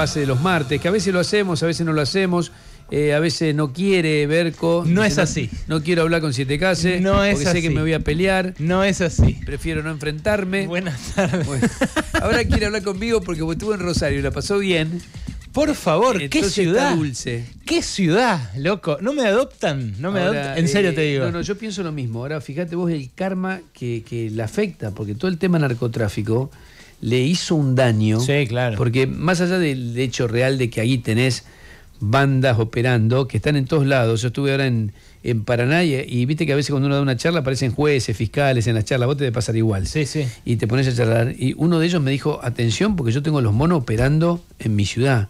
pase de los martes, que a veces lo hacemos, a veces no lo hacemos. eh, a veces no quiere Berco. No dice, es así. No, quiero hablar con Siete Case. No es porque sé que así. me voy a pelear. No es así. Prefiero no enfrentarme. Buenas tardes. Bueno, ahora quiere hablar conmigo porque estuvo en Rosario y la pasó bien. Por favor, qué Entonces está ciudad. dulce. ¿Qué ciudad, loco? ¿No me adoptan? No me Ahora, adoptan. En serio eh, te digo. No, no, yo pienso lo mismo. Ahora, fíjate vos el karma que, que le afecta, porque todo el tema narcotráfico le hizo un daño. Sí, claro. Porque más allá del hecho real de que ahí tenés bandas operando, que están en todos lados. Yo estuve ahora en, en Paraná y, y viste que a veces cuando uno da una charla aparecen jueces, fiscales en las charlas. Vos te debe pasar igual. Sí, sí. Y te pones a charlar. Y uno de ellos me dijo, atención, porque yo tengo los monos operando en mi ciudad.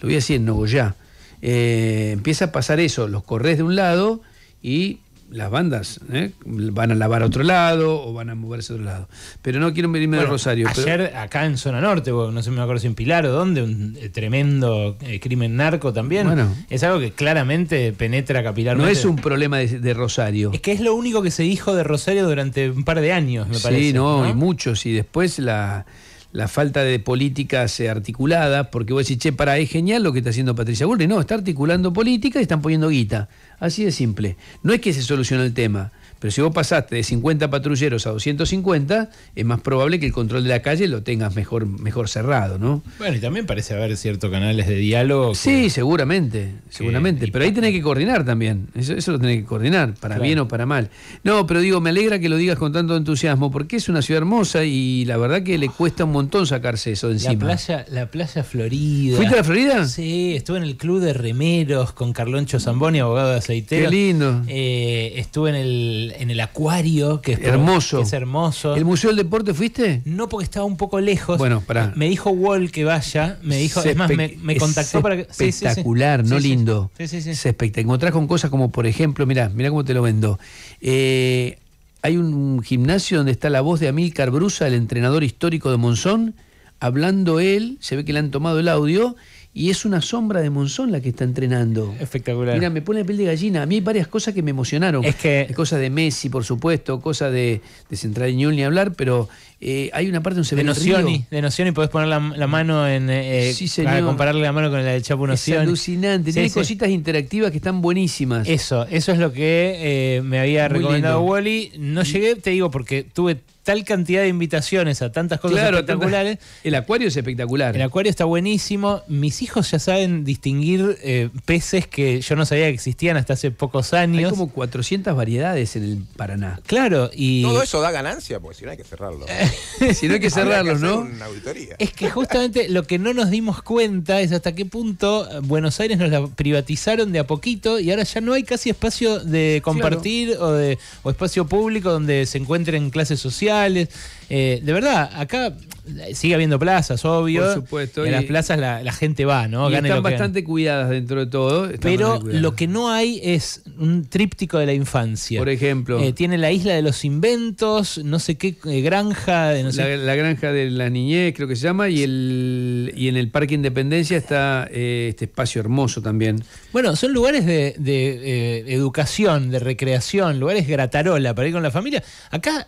Lo voy a decir en Nogoyá. Eh, empieza a pasar eso, los corres de un lado y las bandas ¿eh? van a lavar a otro lado o van a moverse a otro lado. Pero no quiero venirme de Bueno, Rosario. pero- Ayer acá en zona norte, no sé, me acuerdo si en Pilar o dónde, un eh, tremendo eh, crimen narco también. Bueno. es algo que claramente penetra no capilarmente. es un problema de, de Rosario. Es que es lo único que se dijo de Rosario durante un par de años, me sí, parece. no, y muchos. Y después la, la falta de políticas articuladas, porque vos decís, che, para, es genial lo que está haciendo Patricia Bullrich. No, está articulando política y están poniendo guita. Así de simple. No es que se solucione el tema. Pero si vos pasaste de 50 patrulleros a 250, es más probable que el control de la calle lo tengas mejor, mejor cerrado, ¿no? Bueno, y también parece haber ciertos canales de diálogo. que- Sí, seguramente, seguramente. Pero ahí tenés que coordinar también. Eso, eso lo tenés que coordinar, para Claro. bien o para mal. No, pero digo, me alegra que lo digas con tanto entusiasmo, porque es una ciudad hermosa y la verdad que le cuesta un montón sacarse eso de La encima. playa, la playa Florida. ¿Fuiste a la Florida? Sí, estuve en el club de remeros con Carloncho Zamboni, abogado de aceitero. Qué lindo. Eh, estuve en el, en el acuario, que es Hermoso. que es hermoso. ¿El Museo del Deporte fuiste? No porque estaba un poco lejos. Bueno, pará. Me dijo Wall que vaya. Me dijo, Es más, me, es contactó para que. sí, sí, sí. Espectacular, no lindo. Sí, sí, sí. Es espectacular. Encontrás con cosas como, por ejemplo, mirá, mirá cómo te lo vendo. Eh, hay un gimnasio donde está la voz de Amílcar Brusa, el entrenador histórico de Monzón, hablando él, se ve que le han tomado el audio, y es una sombra de Monzón la que está entrenando. Espectacular. Mira, me pone la piel de gallina. A mí hay varias cosas que me emocionaron. Es que- Cosas de Messi, por supuesto, cosas de, de Central Ñul ni hablar, pero eh, hay una parte donde se de ve el río. Nocioni, de Nocioni podés poner la, la mano en. eh, Sí, para compararle la mano con la del Chapo Es Nocioni. alucinante. Sí, Tiene sí. cositas interactivas que están buenísimas. Eso, eso es lo que eh, me había Muy recomendado lindo. Wally. No llegué, te digo, porque tuve tal cantidad de invitaciones a tantas cosas Claro, espectaculares. El acuario es espectacular. El acuario está buenísimo. Mis hijos ya saben distinguir eh, peces que yo no sabía que existían hasta hace pocos Hay años. como 400 variedades en el Paraná. Claro, y Todo eso da ganancia, porque si no hay que cerrarlo. no hay que cerrarlos, ¿no? Una auditoría. es que justamente lo que no nos dimos cuenta es hasta qué punto eh, Buenos Aires nos la privatizaron de a poquito y ahora ya no hay casi espacio de compartir o, de, o espacio público donde se encuentren clases sociales. Eh, de verdad, acá eh, sigue habiendo plazas, obvio. Por supuesto, En las plazas la, la gente va, ¿no? Y están gane. bastante cuidadas dentro de todo. Pero lo que no hay es un tríptico de la infancia. Por ejemplo, Eh, tiene la isla de los inventos, no sé qué eh, granja, de no sé la, la granja de la niñez, creo que se llama, y, el, y en el Parque Independencia está eh, este espacio hermoso también. Bueno, son lugares de, de, eh, educación, de recreación, lugares gratarola para ir con la familia. Acá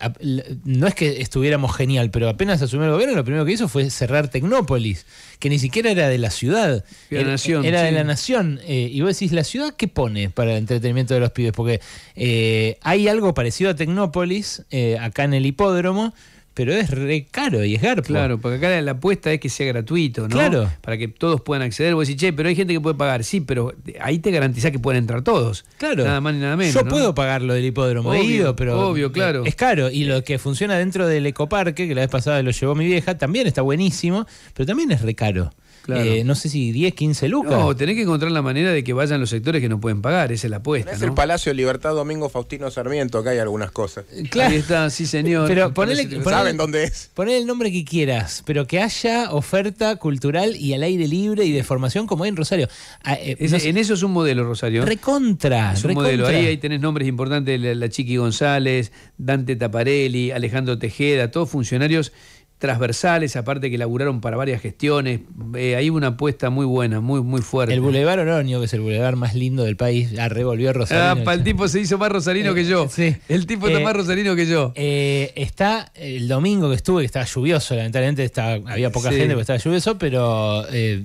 no es que estuviéramos genial, pero apenas asumió el gobierno, lo primero que hizo fue cerrar Tecnópolis, que ni siquiera era de la ciudad. La era, nación, Era de la nación. eh, y vos decís, ¿la ciudad qué pone para el entretenimiento de los pibes? Porque hay algo parecido a Tecnópolis, acá en el hipódromo, pero es re caro y es garpo. Claro, porque acá la, la apuesta es que sea gratuito, ¿no? Claro. Para que todos puedan acceder. Vos decís, che, pero hay gente que puede pagar. Sí, pero ahí te garantizás que pueden entrar todos. Claro. Nada más ni nada menos. Yo ¿no? puedo pagar lo del hipódromo, he Obvio, ido, pero. obvio, claro. Es caro. Y lo que funciona dentro del ecoparque, que la vez pasada lo llevó mi vieja, también está buenísimo, pero también es re caro. Claro. Eh, no sé si 10, 15 lucas. No, tenés que encontrar la manera de que vayan los sectores que no pueden pagar. Esa es la apuesta, Es ¿no? el Palacio de Libertad Domingo Faustino Sarmiento, acá hay algunas cosas. Claro. Ahí está, sí, señor. Pero ponele- ponele- ¿Saben dónde es? Poner el nombre que quieras, pero que haya oferta cultural y al aire libre y de formación como hay en Rosario. Ah, eh, Ese- no sé, en eso es un modelo, Rosario. recontra. Es un recontra. modelo. Ahí, ahí tenés nombres importantes, la, la Chiqui González, Dante Taparelli, Alejandro Tejeda, todos funcionarios transversales, aparte que laburaron para varias gestiones. Eh, hay una apuesta muy buena, muy, muy fuerte. El Boulevard Oroño, que es el boulevard más lindo del país, ah, revolvió Rosarino. Ah, pa, el tipo se hizo más rosarino que yo. Sí. El tipo está Eh, más rosarino que yo. Eh, está el domingo que estuve, que estaba lluvioso, lamentablemente estaba- había poca Sí. gente porque estaba lluvioso, pero eh,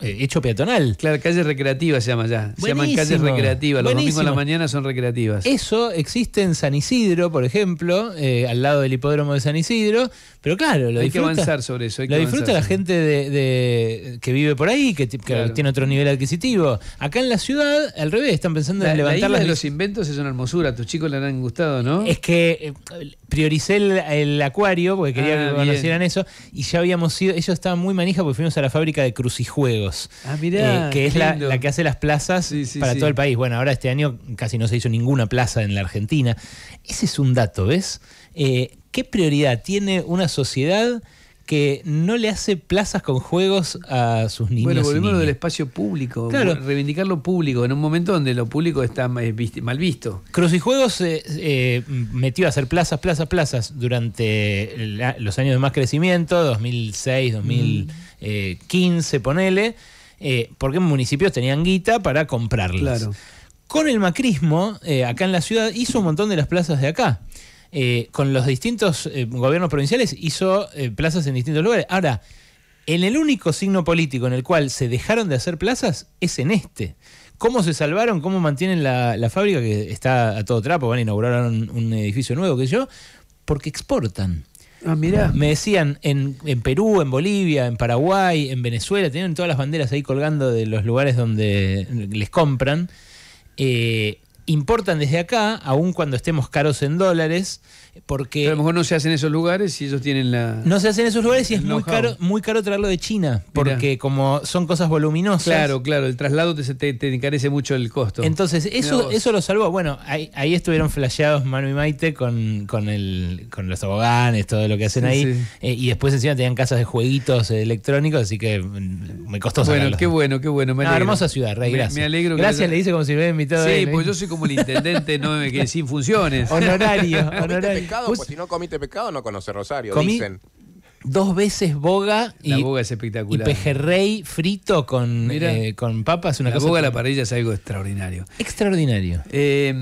eh, hecho peatonal. Claro, calle recreativa se llama ya. Se llaman calles recreativas. Los domingos a la mañana son recreativas. Eso existe en San Isidro, por ejemplo, eh, al lado del hipódromo de San Isidro, pero claro, lo hay que avanzar sobre eso. hay Lo disfruta la gente de, de- que vive por ahí, que, ti- que Claro. tiene otro nivel adquisitivo. Acá en la ciudad, al revés, están pensando La, en la levantar isla las de los inventos es una hermosura. A tus chicos le han gustado, ¿no? Es que eh, prioricé el, el acuario porque quería Ah, que conocieran eso y ya habíamos ido, ellos estaban muy manija porque fuimos a la fábrica de crucijuegos, Ah, mirá, eh, que es la, la que hace las plazas Sí, sí, para sí. todo el país. Bueno, ahora este año casi no se hizo ninguna plaza en la Argentina. Ese es un dato, ¿ves? Eh, ¿Qué prioridad tiene una sociedad que no le hace plazas con juegos a sus niños? Bueno, volvemos lo del espacio público. Claro. Reivindicar lo público en un momento donde lo público está eh, mal visto. Crucijuegos eh, eh, metió a hacer plazas, plazas, plazas durante la- los años de más crecimiento, 2006, 2015, ponele, eh, porque municipios tenían guita para comprarlas. Claro. Con el macrismo, eh, acá en la ciudad, hizo un montón de las plazas de acá. Eh, con los distintos eh, gobiernos provinciales hizo eh, plazas en distintos lugares. Ahora, en el único signo político en el cual se dejaron de hacer plazas es en este. ¿Cómo se salvaron? ¿Cómo mantienen la, la fábrica que está a todo trapo? Van a inaugurar un, un edificio nuevo, que yo, porque exportan. Ah, mirá. Me decían en, en Perú, en Bolivia, en Paraguay, en Venezuela, tienen todas las banderas ahí colgando de los lugares donde les compran. Eh, importan desde acá, aun cuando estemos caros en dólares, porque a lo mejor no se hacen en esos lugares y ellos tienen la. no se hace en esos lugares y es muy caro, muy caro traerlo de China, porque como son cosas voluminosas. Claro, claro, el traslado te, te, te encarece mucho el costo. Entonces, eso, eso lo salvó. Bueno, ahí, ahí estuvieron flasheados Manu y Maite con, con, el, con los toboganes, todo lo que hacen Sí, ahí. sí. Eh, y después encima tenían casas de jueguitos eh, electrónicos, así que mm, me costó bueno, qué bueno, qué bueno. Me No, alegro. hermosa ciudad, Rey, Me- gracias. Me, alegro Gracias, le dice como si me hubiera invitado Sí, él, ¿eh? pues yo soy como el intendente, no que sin funciones. Honorario, ¿Comiste honorario. Pescado? Pues si no comiste pescado, no conoce Rosario, Comí- dicen. Dos veces boga y, La boga es y espectacular. pejerrey frito con, Mira. eh, con papas, una la cosa boga a la parrilla es algo extraordinario. extraordinario. Eh,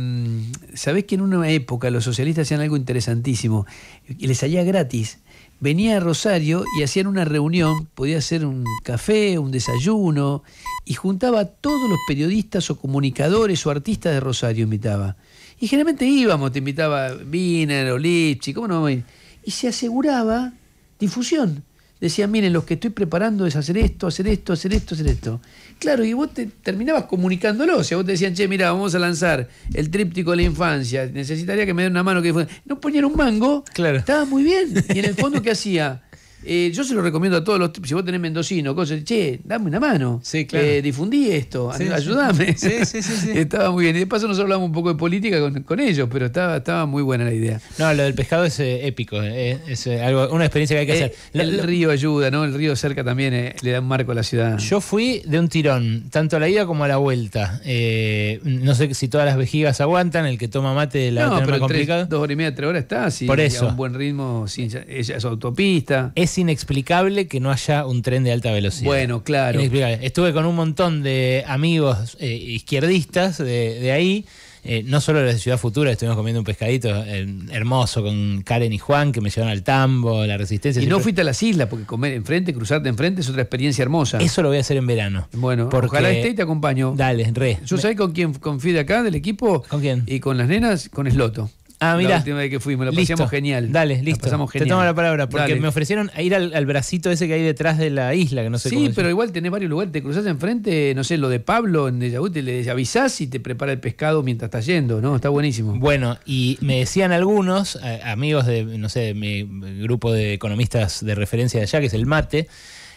Sabés que en una época los socialistas hacían algo interesantísimo y les salía gratis. Venía a Rosario y hacían una reunión, podía ser un café, un desayuno, y juntaba a todos los periodistas o comunicadores o artistas de Rosario, invitaba. Y generalmente íbamos, te invitaba Wiener o Lipchi, ¿cómo no? vamos a ir? Y se aseguraba difusión. Decían, miren, lo que estoy preparando es hacer esto, hacer esto, hacer esto, hacer esto. Claro, y vos te terminabas comunicándolo. O sea, vos te decían, che, mira, vamos a lanzar el tríptico de la infancia. Necesitaría que me den una mano. que fue-". No ponían un mango. Claro. Estaba muy bien. Y en el fondo, ¿qué hacía? Eh, yo se lo recomiendo a todos los. Si vos tenés mendocino, cosas, che, dame una mano. Sí, claro. Eh, difundí esto, Sí, ayúdame. Sí, sí, sí, sí. estaba muy bien. Y de paso, nosotros hablamos un poco de política con, con ellos, pero estaba, estaba muy buena la idea. No, lo del pescado es eh, épico, eh, es algo, una experiencia que hay que hacer. La- el la- río ayuda, ¿no? El río cerca también le da un marco a la ciudad. Yo fui de un tirón, tanto a la ida como a la vuelta. No sé si todas las vejigas aguantan, el que toma mate la va a no, pero tres- complicado. dos horas y media, tres horas está, sí, Por y a eso. un buen ritmo, sin, ella es autopista. Es inexplicable que no haya un tren de alta velocidad. Bueno, claro. Inexplicable. Estuve con un montón de amigos eh, izquierdistas de, de ahí. eh, no solo los de Ciudad Futura, estuvimos comiendo un pescadito eh, hermoso con Karen y Juan, que me llevaron al tambo, la resistencia. Y no fuiste a las islas, porque comer enfrente, cruzarte enfrente es otra experiencia hermosa. Eso lo voy a hacer en verano. Bueno, Porque- ojalá esté y te acompaño. Dale, re. ¿Yo Me- sabés con quién confío de acá, del equipo? ¿Con quién? Y con las nenas, con Sloto. Ah, La mira. última vez que fuimos, la Listo. pasamos genial. Dale, La listo. Te tomo la palabra, porque Dale. me ofrecieron ir al, al bracito ese que hay detrás de la isla, que no sé Sí, pero igual tenés varios lugares, te cruzás enfrente, no sé, lo de Pablo en te le avisás y te prepara el pescado mientras estás yendo, ¿no? Está buenísimo. Bueno, y me decían algunos, amigos de, no sé, de mi grupo de economistas de referencia de allá, que es el MATE,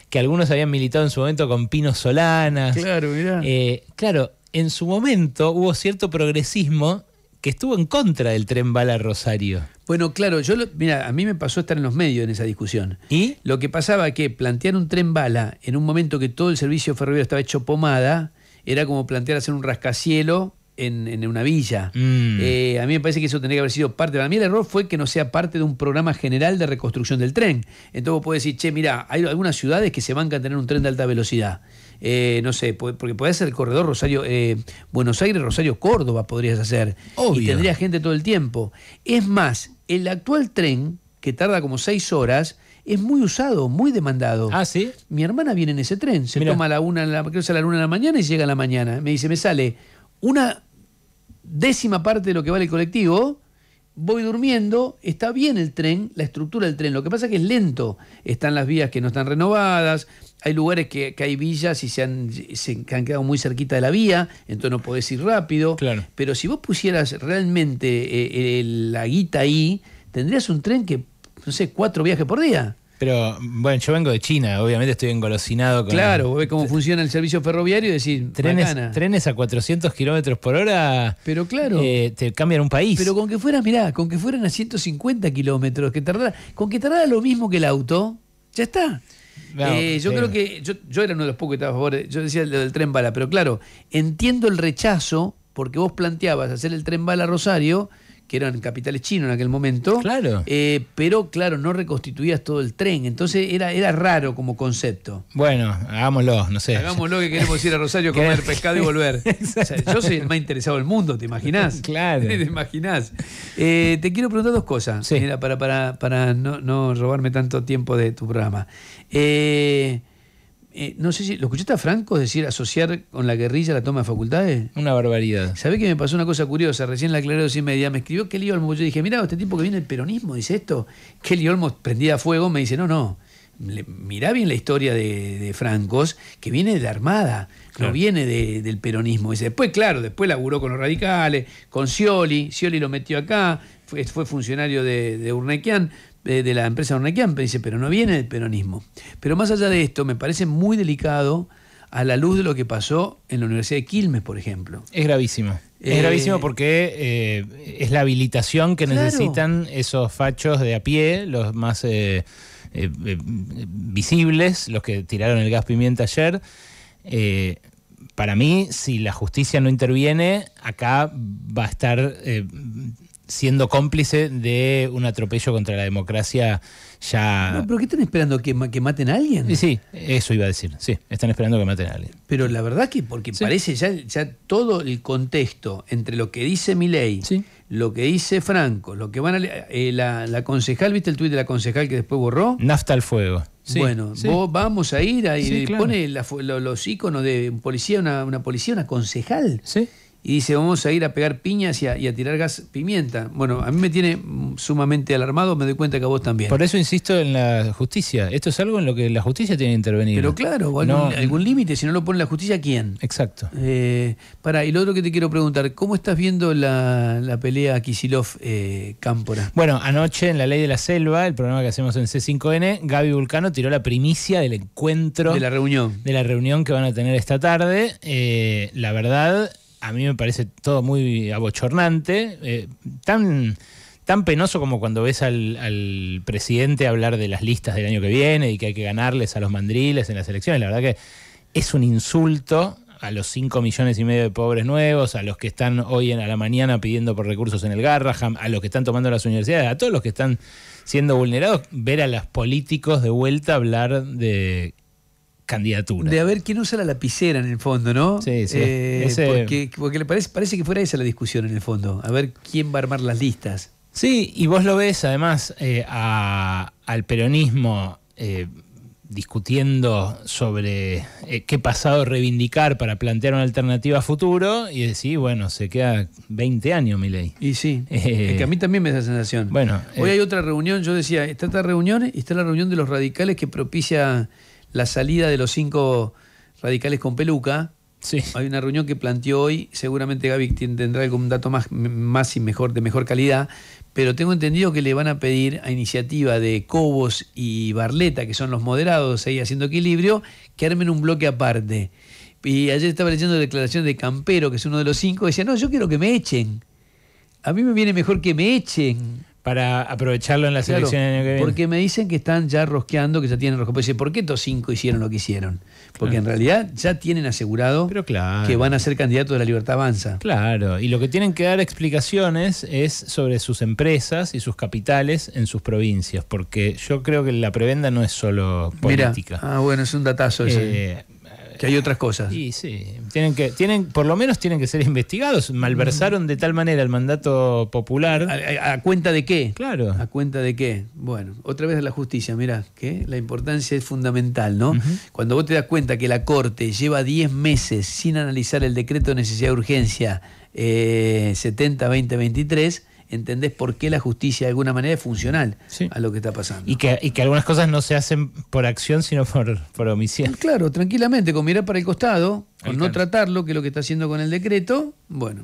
que algunos habían militado en su momento con Pino Solanas. Claro, mirá. Eh, claro, en su momento hubo cierto progresismo que estuvo en contra del tren bala Rosario. Bueno, claro, yo, lo- mira, a mí me pasó estar en los medios en esa discusión. ¿Y? Lo que pasaba es que plantear un tren bala en un momento que todo el servicio ferroviario estaba hecho pomada, era como plantear hacer un rascacielo en, en una villa. Mm. Eh, a mí me parece que eso tendría que haber sido parte. Para mí el error fue que no sea parte de un programa general de reconstrucción del tren. Entonces vos podés decir, che, mira, hay algunas ciudades que se bancan a tener un tren de alta velocidad. Eh, no sé, porque podés hacer el corredor Rosario, eh, Buenos Aires, Rosario, Córdoba podrías hacer. Obvio. Y tendría gente todo el tiempo. Es más, el actual tren, que tarda como seis horas, es muy usado, muy demandado. Ah, sí. Mi hermana viene en ese tren, se Mirá. toma a la una, la, creo que a la una de la mañana y llega a la mañana. Me dice, me sale una décima parte de lo que vale el colectivo, voy durmiendo, está bien el tren, la estructura del tren, lo que pasa es que es lento, están las vías que no están renovadas, hay lugares que, que hay villas y se han, se han quedado muy cerquita de la vía, entonces no podés ir rápido, Claro. pero si vos pusieras realmente eh, eh, la guita ahí, tendrías un tren que, no sé, cuatro viajes por día. Pero bueno, yo vengo de China, obviamente estoy engolosinado con Claro, ves cómo funciona el servicio ferroviario y decís, trenes, bacana. trenes a 400 kilómetros por hora. Pero claro. eh, te cambian un país. Pero con que fueras, mirá, con que fueran a 150 kilómetros, que tardara, con que tardara lo mismo que el auto, ya está. No, Eh, yo sí. creo que yo, yo era uno de los pocos que estaba a favor, de- yo decía lo del tren bala, pero claro, entiendo el rechazo porque vos planteabas hacer el tren bala a Rosario, que eran capitales chinos en aquel momento, Claro. eh, pero claro, no reconstituías todo el tren, entonces era, era raro como concepto. Bueno, hagámoslo, no sé. Hagámoslo que queremos ir a Rosario a comer pescado y volver. O sea, yo soy el más interesado del mundo, ¿te imaginás? Claro. ¿Te imaginás? Eh, te quiero preguntar dos cosas, Sí. mira, para, para, para no, no robarme tanto tiempo de tu programa. Eh, eh, no sé si, ¿lo escuchaste a Franco decir asociar con la guerrilla la toma de facultades? Una barbaridad. ¿Sabés que me pasó una cosa curiosa? Recién la aclaré dos y media. Me escribió Kelly Olmos. Yo dije, mira, este tipo que viene del peronismo dice esto. Kelly Olmos prendía fuego. Me dice, no, no. Mirá bien la historia de, de Francos, que viene de la Armada, Claro. no viene de- del peronismo. Dice, después, claro, después laburó con los radicales, con Scioli. Scioli lo metió acá, fue, fue funcionario de, de Urnequian, de, de la empresa Urnequian. Pero dice, pero no viene del peronismo. Pero más allá de esto, me parece muy delicado a la luz de lo que pasó en la Universidad de Quilmes, por ejemplo. Es gravísimo. Es Eh, gravísimo porque eh, es la habilitación que Claro. necesitan esos fachos de a pie, los más eh, visibles, los que tiraron el gas pimienta ayer. Para mí, si la justicia no interviene, acá va a estar siendo cómplice de un atropello contra la democracia ya... No, pero ¿qué están esperando? ¿Que, ma- que maten a alguien? Sí, sí, eso iba a decir. Sí, están esperando que maten a alguien. Pero la verdad que porque Sí. parece ya, ya todo el contexto entre lo que dice Milei, Sí. lo que dice Franco, lo que van a... eh, la, la concejal, ¿viste el tuit de la concejal que después borró? Nafta al fuego. Sí, bueno, sí. vos vamos a ir ahí, claro. pone la fu- lo- los iconos de un policía, una, una policía, una concejal. Sí. Y dice, vamos a ir a pegar piñas y a, y a tirar gas pimienta. Bueno, a mí me tiene sumamente alarmado, me doy cuenta que a vos también. Por eso insisto en la justicia. Esto es algo en lo que la justicia tiene que intervenir. Pero claro, algún, No, algún límite, si no lo pone la justicia, ¿quién? Exacto. Eh, para, y lo otro que te quiero preguntar, ¿cómo estás viendo la, la pelea Kisilov-Cámpora? Bueno, anoche en La Ley de la Selva, el programa que hacemos en C5N, Gaby Vulcano tiró la primicia del encuentro de la reunión. de la reunión que van a tener esta tarde. Eh, la verdad, a mí me parece todo muy abochornante, eh, tan, tan penoso como cuando ves al, al presidente hablar de las listas del año que viene y que hay que ganarles a los mandriles en las elecciones. La verdad que es un insulto a los 5 millones y medio de pobres nuevos, a los que están hoy en, a la mañana pidiendo por recursos en el Garraham, a los que están tomando las universidades, a todos los que están siendo vulnerados, ver a los políticos de vuelta hablar de candidatura. De a ver quién usa la lapicera en el fondo, ¿no? Sí, sí. Eh, Ese- Porque, porque le parece, parece que fuera esa la discusión en el fondo. A ver quién va a armar las listas. Sí, y vos lo ves además eh, a- al peronismo eh, discutiendo sobre eh, qué pasado reivindicar para plantear una alternativa a futuro y decís, bueno, se queda 20 años mi ley. Y sí, es que a mí también me da esa sensación. Bueno, Hoy hay otra reunión, yo decía, está esta reunión y está la reunión de los radicales que propicia la salida de los cinco radicales con peluca. Sí. Hay una reunión que planteó hoy, seguramente Gaby tendrá algún dato más, más y mejor, de mejor calidad, pero tengo entendido que le van a pedir a iniciativa de Cobos y Barleta, que son los moderados ahí haciendo equilibrio, que armen un bloque aparte. Y ayer estaba leyendo declaración de Campero, que es uno de los cinco, decía, no, yo quiero que me echen. A mí me viene mejor que me echen. Para aprovecharlo en la Claro, selección del año que viene. porque me dicen que están ya rosqueando, que ya tienen rosqueado. Pues dice, ¿por qué estos cinco hicieron lo que hicieron? Porque en realidad ya tienen asegurado Pero claro. que van a ser candidatos de la Libertad Avanza. Claro, y lo que tienen que dar explicaciones es sobre sus empresas y sus capitales en sus provincias, porque yo creo que la prebenda no es solo Mira, política. ah, bueno, es un datazo ese. Eh, que hay otras cosas. y sí, tienen que, tienen, por lo menos tienen que ser investigados. Malversaron de tal manera el mandato popular. ¿A, a- a cuenta de qué? Claro. ¿A cuenta de qué? Bueno, otra vez la justicia, mira, que la importancia es fundamental, ¿no? Cuando vos te das cuenta que la Corte lleva 10 meses sin analizar el decreto de necesidad de urgencia eh, 70-2023, entendés por qué la justicia de alguna manera es funcional Sí. a lo que está pasando. Y que, y que algunas cosas no se hacen por acción, sino por, por omisión. Claro, tranquilamente, con mirar para el costado, con no tratarlo, que es lo que está haciendo con el decreto, bueno.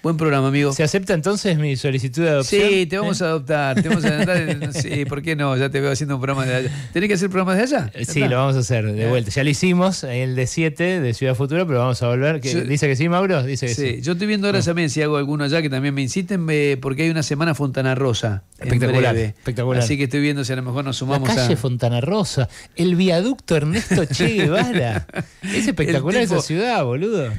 Buen programa, amigo. ¿Se acepta entonces mi solicitud de adopción? Sí, te vamos ¿Eh? a adoptar, te vamos a adoptar. Sí, ¿por qué no? Ya te veo haciendo un programa de allá. ¿Tenés que hacer programas de allá? Sí, está. lo vamos a hacer de Eh. vuelta. Ya lo hicimos, el de 7 de Ciudad Futura, pero vamos a volver. ¿Qué- Yo- ¿Dice que sí, Mauro? Dice que Sí, sí. yo estoy viendo ahora también si hago alguno allá que también me inciten, eh, porque hay una semana Fontana Rosa. Espectacular, espectacular. Así que estoy viendo si a lo mejor nos La sumamos calle a. Fontana Rosa, el viaducto Ernesto Che Guevara. Es espectacular tipo- esa ciudad, boludo.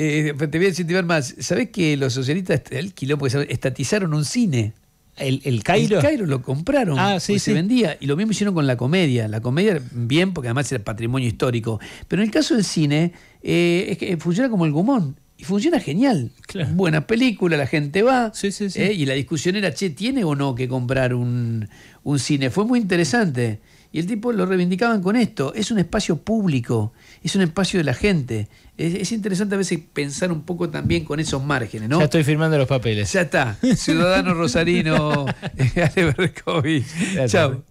Eh, te voy a incentivar más. ¿Sabés que los socialistas el quilombo, que estatizaron un cine? ¿El, el Cairo? El Cairo lo compraron. Ah, sí, sí. Se vendía. Y lo mismo hicieron con la comedia. La comedia, bien, porque además era patrimonio histórico. Pero en el caso del cine, eh, es que funciona como el gumón. Y funciona genial. Claro. Buena película, la gente va. Sí. eh, y la discusión era, che, ¿tiene o no que comprar un, un cine? Fue muy interesante. Y el tipo lo reivindicaban con esto. Es un espacio público, es un espacio de la gente. Es, es interesante a veces pensar un poco también con esos márgenes, ¿no? Ya estoy firmando los papeles. Ya está. Ciudadano Rosarino, Ale Berkovich. Chao.